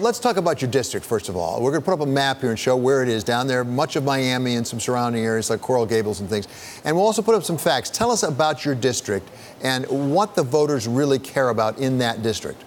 Let's talk about your district, first of all. We're going to put up a map here and show where it is down there, much of Miami and some surrounding areas like Coral Gables and things. And we'll also put up some facts. Tell us about your district and what the voters really care about in that district.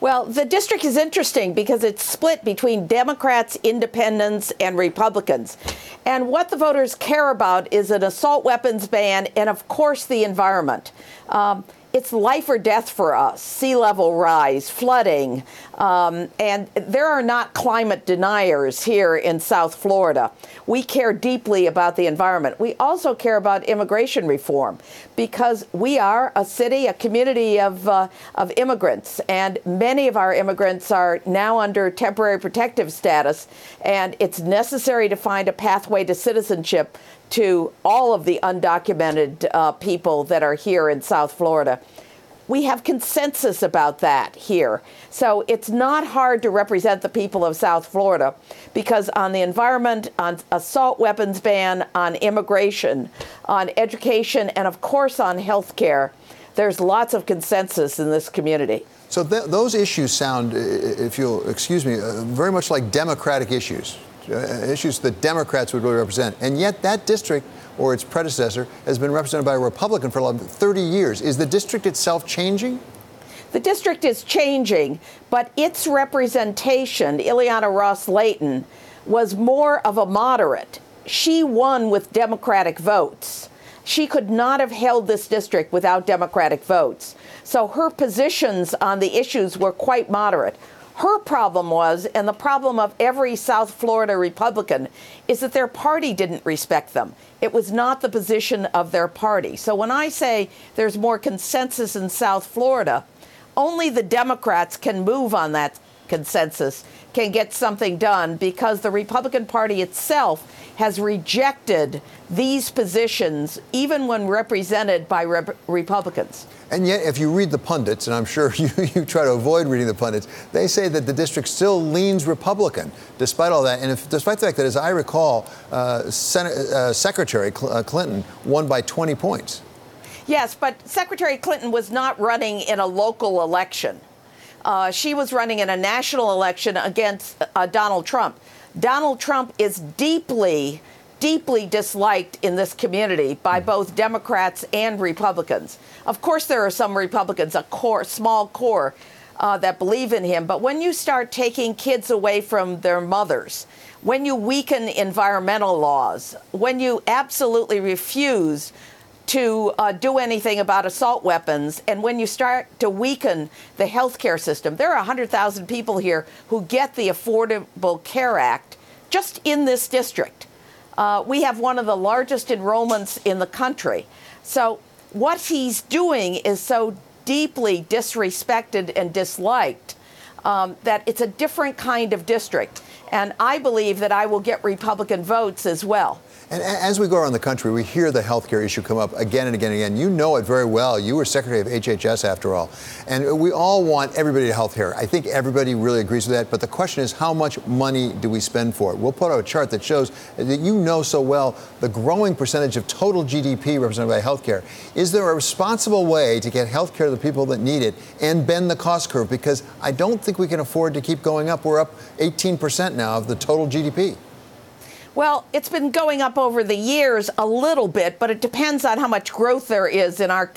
Well, the district is interesting because it's split between Democrats, independents, and Republicans. And what the voters care about is an assault weapons ban and, of course, the environment. Um, it's life or death for us sea level rise, flooding, um, and there are not climate deniers here in South Florida. We care deeply about the environment. We also care about immigration reform because we are a city, a community of, uh, of immigrants, and many of our immigrants are now under temporary protective status, and it's necessary to find a pathway to citizenship to all of the undocumented uh, people that are here in South Florida. We have consensus about that here. So it's not hard to represent the people of South Florida because on the environment, on assault weapons ban, on immigration, on education, and of course on health care, there's lots of consensus in this community. So th- those issues sound, if you'll excuse me, uh, very much like democratic issues. Uh, issues that Democrats would really represent. And yet that district or its predecessor has been represented by a Republican for 30 years. Is the district itself changing? The district is changing, but its representation, Ileana Ros-Lehtinen, was more of a moderate. She won with Democratic votes. She could not have held this district without Democratic votes. So her positions on the issues were quite moderate. Her problem was, and the problem of every South Florida Republican, is that their party didn't respect them. It was not the position of their party. So when I say there's more consensus in South Florida, only the Democrats can move on that consensus, can get something done because the Republican Party itself has rejected these positions, even when represented by Re- Republicans. And yet, if you read the pundits, and I'm sure you, you try to avoid reading the pundits, they say that the district still leans Republican, despite all that. And if, despite the fact that, as I recall, uh, Senate, uh, Secretary Cl- uh, Clinton won by 20 points. Yes, but Secretary Clinton was not running in a local election. Uh, she was running in a national election against uh, Donald Trump. Donald Trump is deeply deeply disliked in this community by both Democrats and Republicans. Of course, there are some Republicans, a core, small core, uh, that believe in him. But when you start taking kids away from their mothers, when you weaken environmental laws, when you absolutely refuse to uh, do anything about assault weapons, and when you start to weaken the healthcare system, there are 100,000 people here who get the Affordable Care Act just in this district. Uh, we have one of the largest enrollments in the country. So, what he's doing is so deeply disrespected and disliked um, that it's a different kind of district. And I believe that I will get Republican votes as well. And as we go around the country, we hear the healthcare issue come up again and again and again. You know it very well. You were Secretary of HHS after all. And we all want everybody to health care. I think everybody really agrees with that. But the question is, how much money do we spend for it? We'll put out a chart that shows that you know so well the growing percentage of total GDP represented by healthcare. Is there a responsible way to get healthcare to the people that need it and bend the cost curve? Because I don't think we can afford to keep going up. We're up 18% now of the total GDP. Well, it's been going up over the years a little bit, but it depends on how much growth there is in our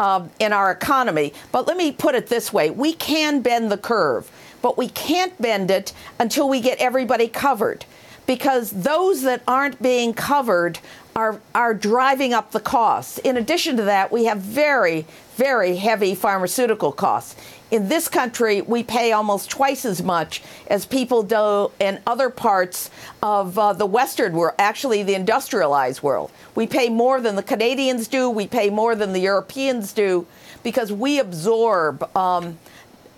uh, in our economy. But let me put it this way: we can bend the curve, but we can't bend it until we get everybody covered, because those that aren't being covered are are driving up the costs. In addition to that, we have very very heavy pharmaceutical costs. In this country, we pay almost twice as much as people do in other parts of uh, the Western world, actually, the industrialized world. We pay more than the Canadians do, we pay more than the Europeans do, because we absorb. Um,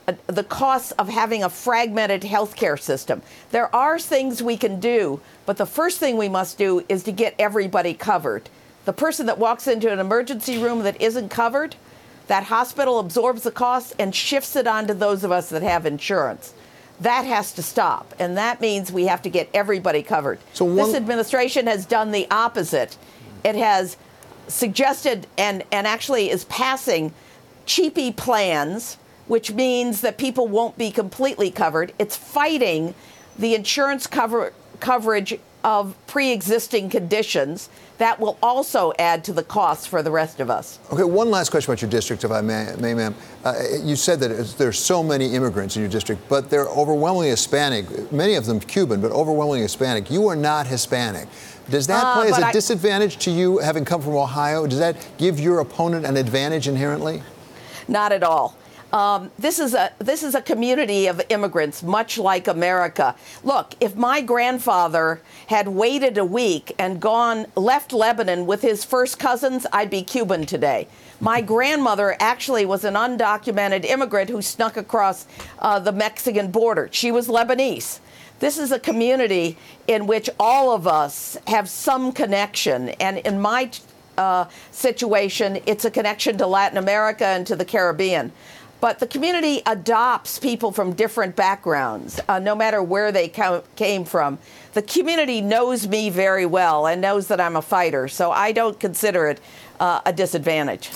Uh, the costs of having a fragmented healthcare system. There are things we can do, but the first thing we must do is to get everybody covered. The person that walks into an emergency room that isn't covered, that hospital absorbs the cost and shifts it onto those of us that have insurance. That has to stop, and that means we have to get everybody covered. So one- this administration has done the opposite. It has suggested and, and actually is passing cheapy plans which means that people won't be completely covered. It's fighting the insurance cover, coverage of pre existing conditions that will also add to the costs for the rest of us. Okay, one last question about your district, if I may, may ma'am. Uh, you said that there's so many immigrants in your district, but they're overwhelmingly Hispanic, many of them Cuban, but overwhelmingly Hispanic. You are not Hispanic. Does that Uh, play as a I- disadvantage to you having come from Ohio? Does that give your opponent an advantage inherently? Not at all. Um, this is a this is a community of immigrants, much like America. Look, if my grandfather had waited a week and gone left Lebanon with his first cousins, I'd be Cuban today. My grandmother actually was an undocumented immigrant who snuck across uh, the Mexican border. She was Lebanese. This is a community in which all of us have some connection, and in my uh, situation, it's a connection to Latin America and to the Caribbean. But the community adopts people from different backgrounds, uh, no matter where they came from. The community knows me very well and knows that I'm a fighter, so I don't consider it uh, a disadvantage.